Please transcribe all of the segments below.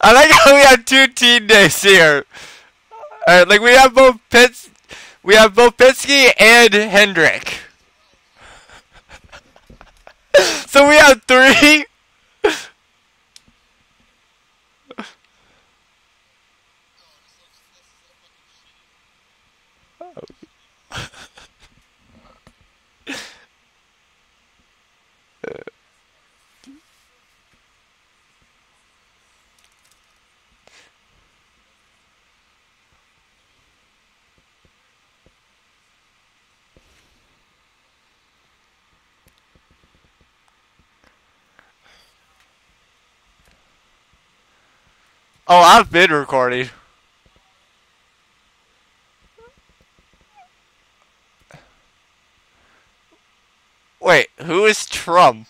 I like how we have two team names here. Alright, like we have both Pitts, we have both Pitsky and Hendrick. so we have three. Oh, I've been recording. Wait, who is Trump?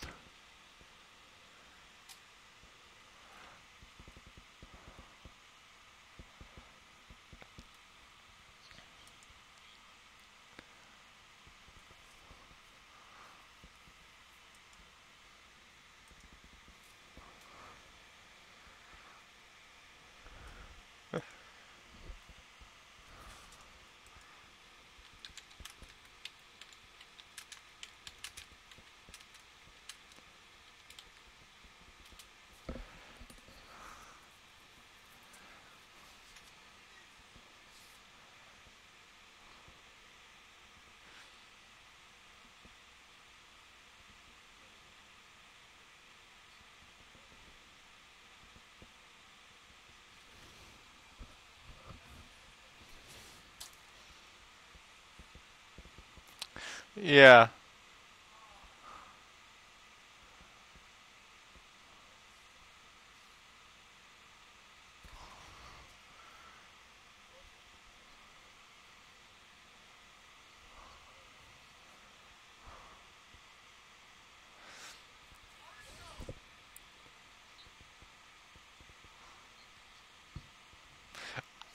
Yeah.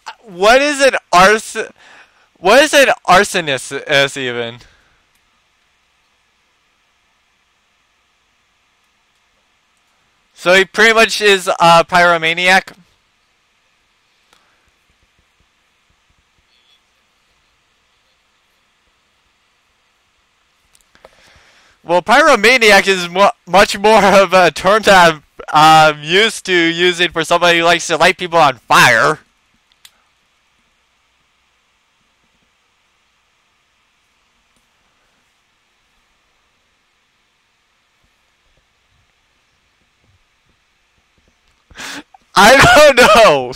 Uh, what is an arson? What is an arsonist uh, even? So he pretty much is a pyromaniac. Well, pyromaniac is mu much more of a term that I'm um, used to using for somebody who likes to light people on fire. I don't know.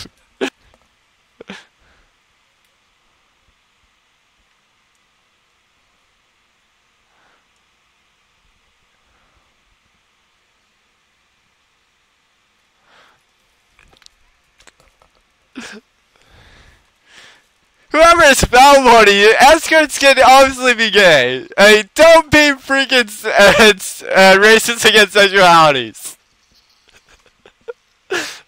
Whoever is money, escorts can obviously be gay. Hey, don't be freaking uh, uh, racist against sexualities.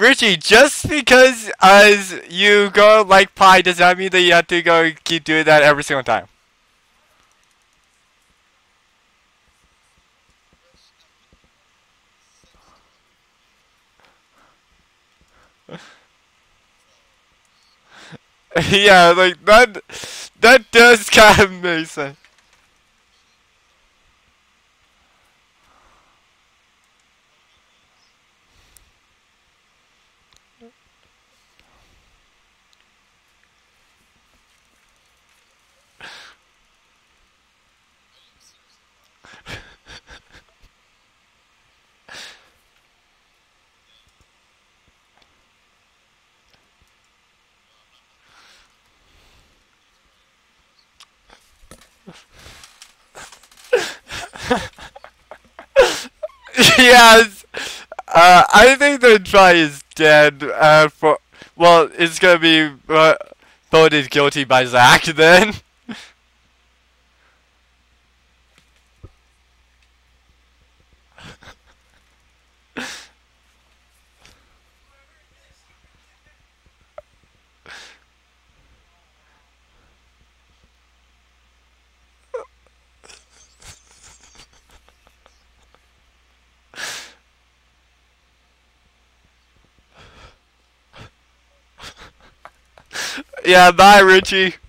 Richie, just because as you go like pie does not mean that you have to go keep doing that every single time. yeah, like that that does kind of make sense. yes. Uh, I think the try is dead. Uh, for well, it's gonna be uh, voted guilty by Zach then. yeah, bye, Richie.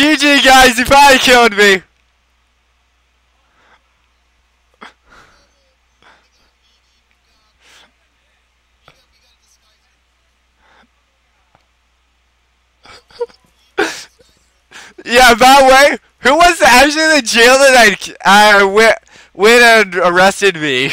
GG guys, you probably killed me. yeah, by the way, who was actually the jailer that uh, went, went and arrested me?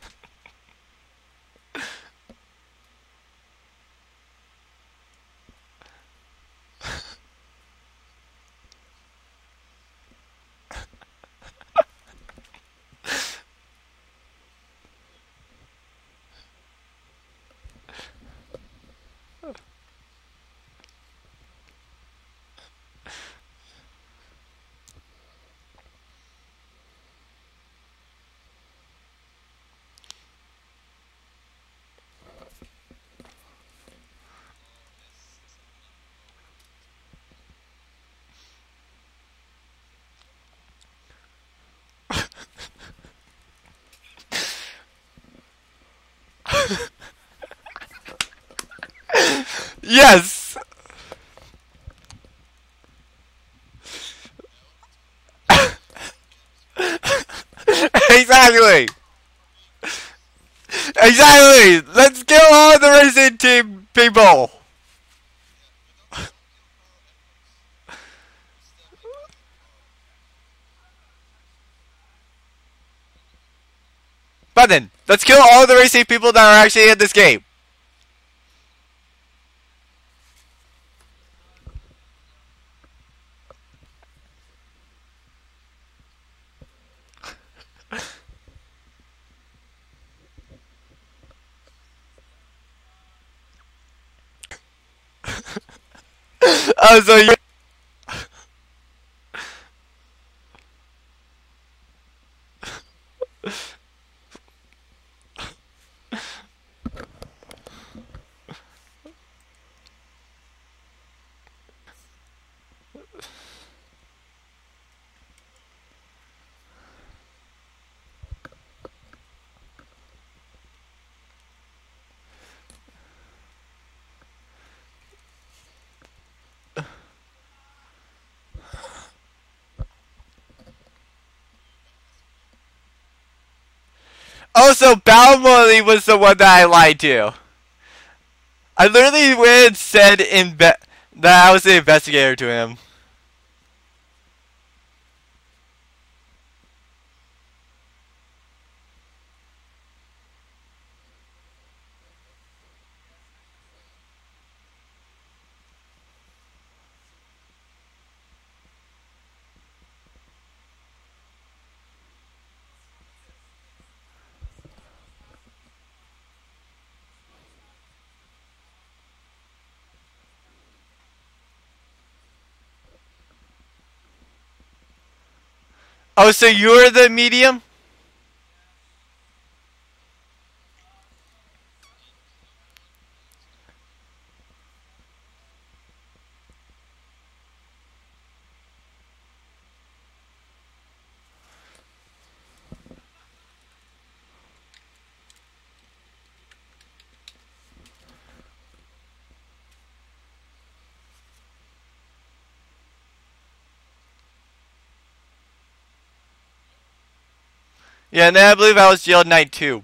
yes. exactly. Exactly. Let's kill all the racing team people. Button. Let's kill all the racing people that are actually in this game. Oh, so so Balmoli was the one that I lied to. I literally went and said in that I was the investigator to him. Oh, so you're the medium? Yeah, and then I believe I was jailed night two.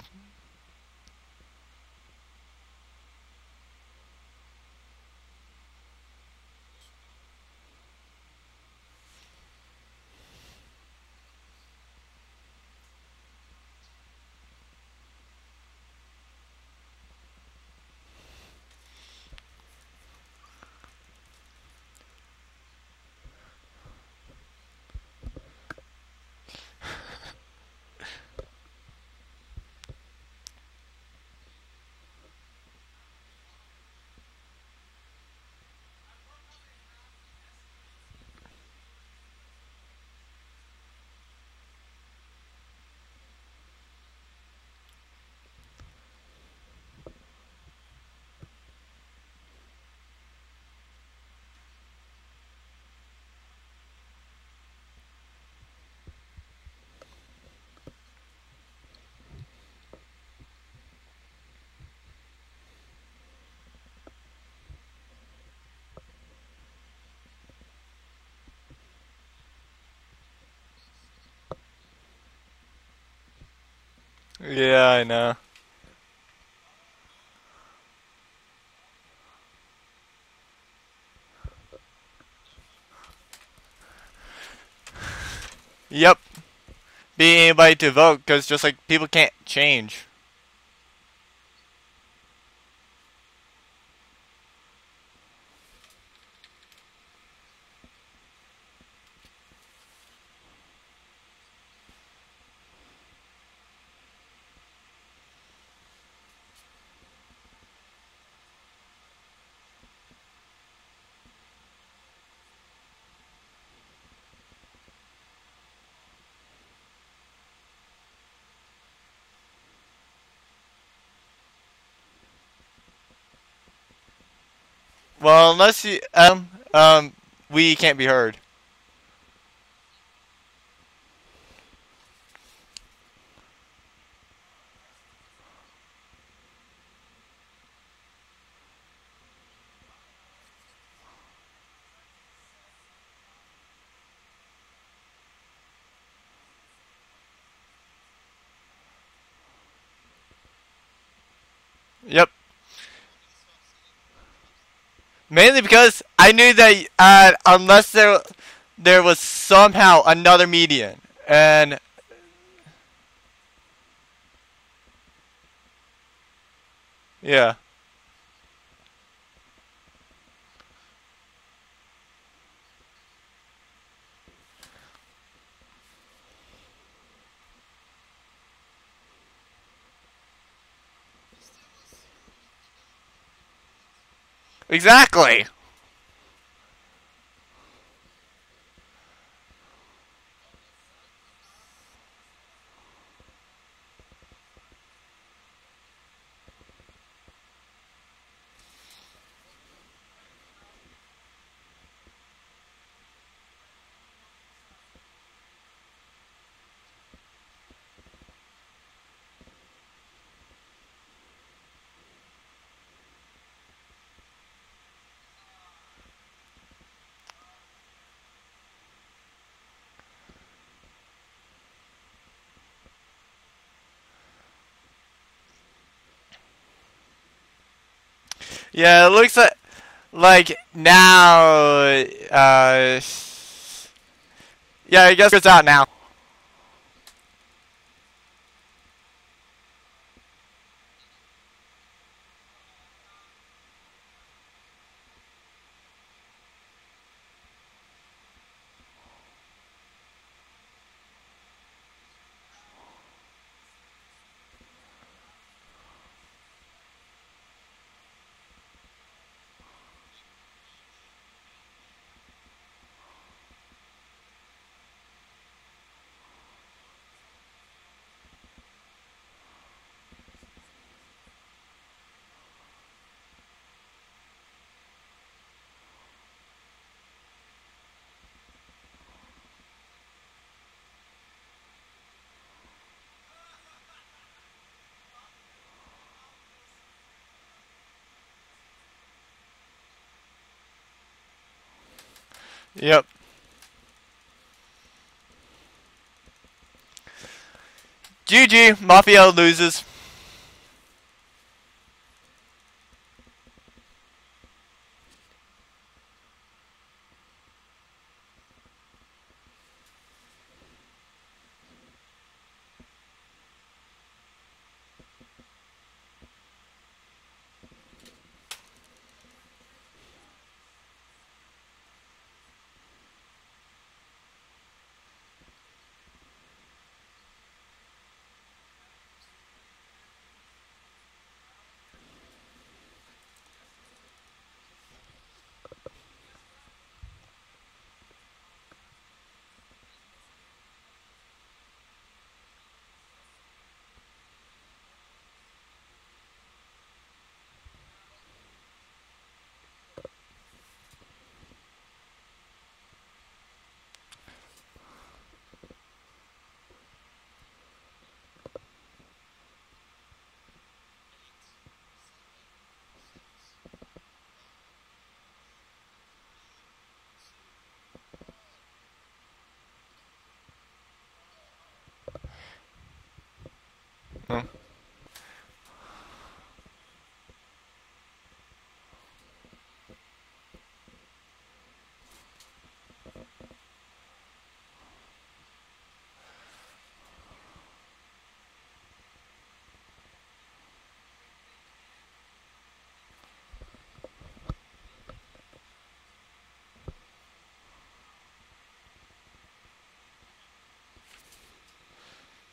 Yeah, I know. Yep. Being anybody to vote, because just like people can't change. Well, unless you, um, um, we can't be heard. Yep. Mainly because I knew that uh, unless there there was somehow another medium, and yeah. Exactly. Yeah, it looks like like now. Uh, yeah, I guess it's out now. Yep. GG, Mafia loses.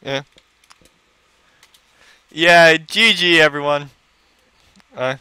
Yeah. Yeah, GG everyone. Uh